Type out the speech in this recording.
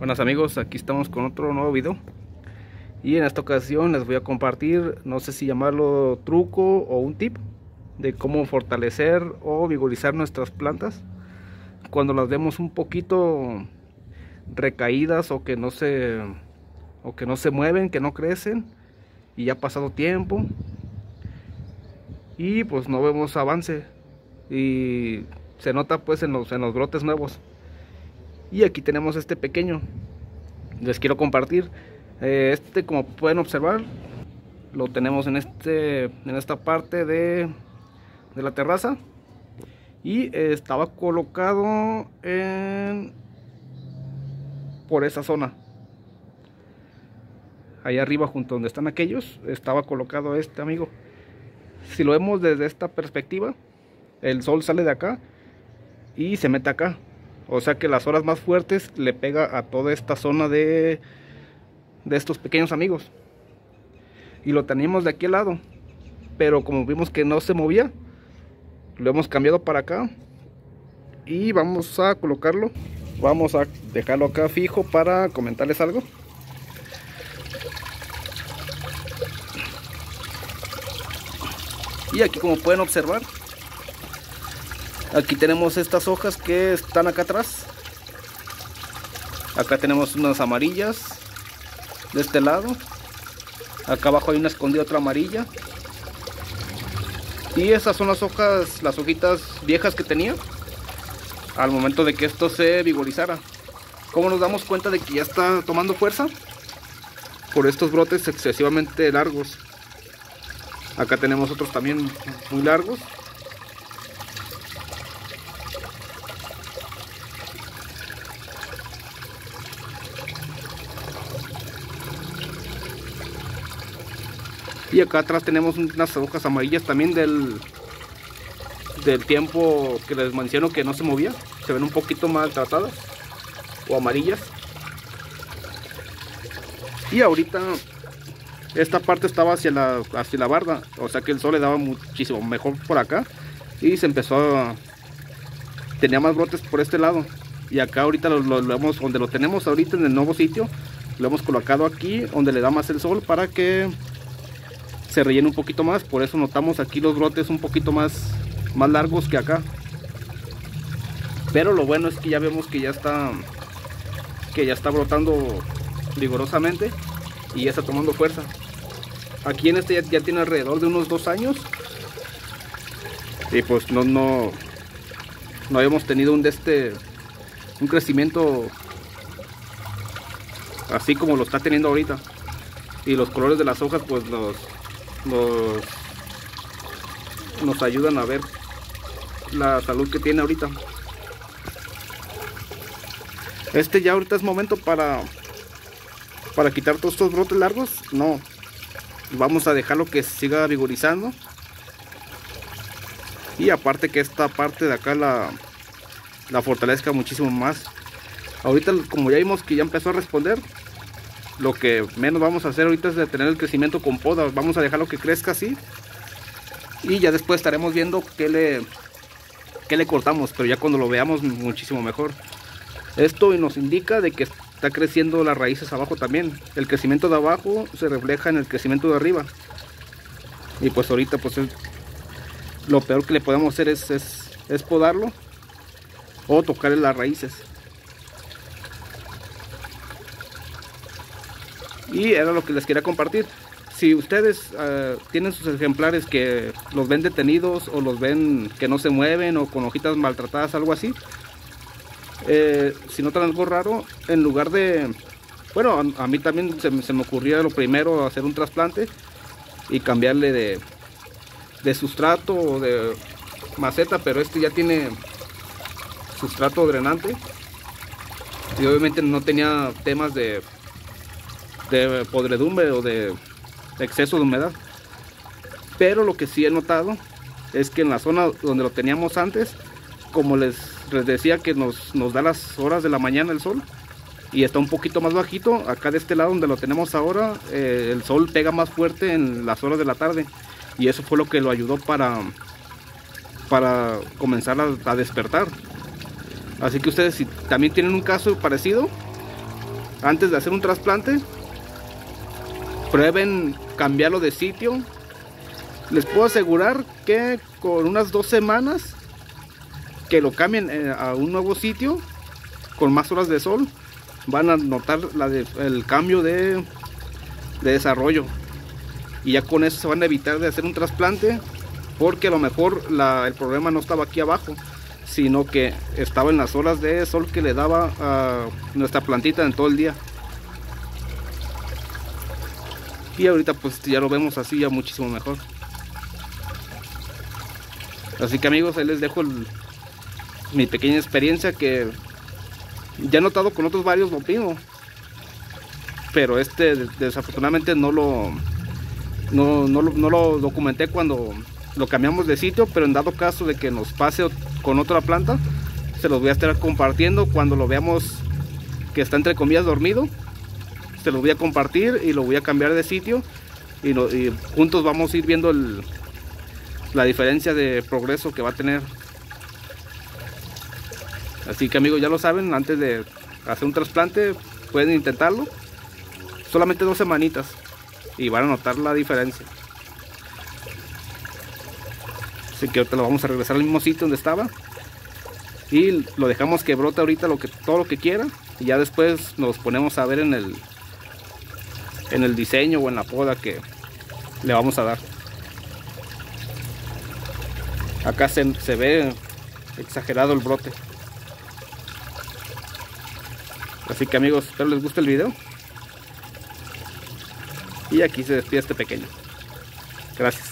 Buenas amigos, aquí estamos con otro nuevo video. Y en esta ocasión les voy a compartir, no sé si llamarlo truco o un tip de cómo fortalecer o vigorizar nuestras plantas cuando las vemos un poquito recaídas o que no se o que no se mueven, que no crecen y ya ha pasado tiempo y pues no vemos avance. Y se nota pues en los, en los brotes nuevos y aquí tenemos este pequeño. Les quiero compartir eh, este como pueden observar lo tenemos en este en esta parte de, de la terraza. Y estaba colocado en por esa zona. Ahí arriba junto donde están aquellos estaba colocado este amigo. Si lo vemos desde esta perspectiva el sol sale de acá y se mete acá o sea que las horas más fuertes le pega a toda esta zona de, de estos pequeños amigos. Y lo teníamos de aquí al lado. Pero como vimos que no se movía, lo hemos cambiado para acá. Y vamos a colocarlo. Vamos a dejarlo acá fijo para comentarles algo. Y aquí como pueden observar, Aquí tenemos estas hojas que están acá atrás. Acá tenemos unas amarillas de este lado. Acá abajo hay una escondida otra amarilla. Y esas son las hojas, las hojitas viejas que tenía al momento de que esto se vigorizara. ¿Cómo nos damos cuenta de que ya está tomando fuerza? Por estos brotes excesivamente largos. Acá tenemos otros también muy largos. Y acá atrás tenemos unas hojas amarillas también del, del tiempo que les menciono que no se movía. Se ven un poquito maltratadas o amarillas. Y ahorita esta parte estaba hacia la, hacia la barda. O sea que el sol le daba muchísimo mejor por acá. Y se empezó a... Tenía más brotes por este lado. Y acá ahorita lo, lo, lo donde lo tenemos ahorita en el nuevo sitio. Lo hemos colocado aquí donde le da más el sol para que se rellena un poquito más por eso notamos aquí los brotes un poquito más más largos que acá. Pero lo bueno es que ya vemos que ya está que ya está brotando vigorosamente y ya está tomando fuerza. Aquí en este ya, tiene alrededor de unos dos años. Y pues no no no habíamos tenido un de este un crecimiento así como lo está teniendo ahorita. Y los colores de las hojas pues los nos, nos ayudan a ver la salud que tiene ahorita. Este ya ahorita es momento para para quitar todos estos brotes largos. No. Vamos a dejarlo que siga vigorizando. Y aparte que esta parte de acá la, la fortalezca muchísimo más. Ahorita como ya vimos que ya empezó a responder, lo que menos vamos a hacer ahorita es detener el crecimiento con poda. Vamos a dejarlo que crezca así. Y ya después estaremos viendo qué le, qué le cortamos. Pero ya cuando lo veamos muchísimo mejor. Esto nos indica de que está creciendo las raíces abajo también. El crecimiento de abajo se refleja en el crecimiento de arriba. Y pues ahorita pues lo peor que le podemos hacer es, es, es podarlo. O tocarle las raíces. Y era lo que les quería compartir. Si ustedes uh, tienen sus ejemplares que los ven detenidos o los ven que no se mueven o con hojitas maltratadas algo así eh, si notan algo raro en lugar de bueno a, mí también se, se, me ocurría lo primero hacer un trasplante y cambiarle de, de sustrato o de maceta pero este ya tiene sustrato drenante. Y obviamente no tenía temas de de podredumbre o de exceso de humedad. Pero lo que sí he notado es que en la zona donde lo teníamos antes, como les, decía que nos, nos, da las horas de la mañana el sol y está un poquito más bajito, acá de este lado donde lo tenemos ahora, eh, el sol pega más fuerte en las horas de la tarde y eso fue lo que lo ayudó para, para comenzar a despertar. Así que ustedes si también tienen un caso parecido, antes de hacer un trasplante, prueben cambiarlo de sitio. Les puedo asegurar que con unas dos semanas que lo cambien eh, a un nuevo sitio con más horas de sol, van a notar el cambio de, de desarrollo. Y ya con eso se van a evitar de hacer un trasplante porque a lo mejor el problema no estaba aquí abajo, sino que estaba en las horas de sol que le daba a nuestra plantita en todo el día. Y ahorita pues ya lo vemos así ya muchísimo mejor. Así que amigos, ahí les dejo mi pequeña experiencia que ya he notado con otros varios lo Pero este desafortunadamente no lo, no, no, no lo documenté cuando lo cambiamos de sitio, pero en dado caso de que nos pase con otra planta, se los voy a estar compartiendo cuando lo veamos que está entre comillas dormido. Se los voy a compartir y lo voy a cambiar de sitio y, juntos vamos a ir viendo la diferencia de progreso que va a tener. Así que amigos ya lo saben, antes de hacer un trasplante pueden intentarlo. Solamente dos semanitas y van a notar la diferencia. Así que ahorita lo vamos a regresar al mismo sitio donde estaba. Y lo dejamos que brote ahorita lo que, todo lo que quiera. Y ya después nos ponemos a ver en el, en el diseño o en la poda que le vamos a dar. Acá se, se ve exagerado el brote. Así que amigos, espero les guste el video. Y aquí se despide este pequeño. Gracias.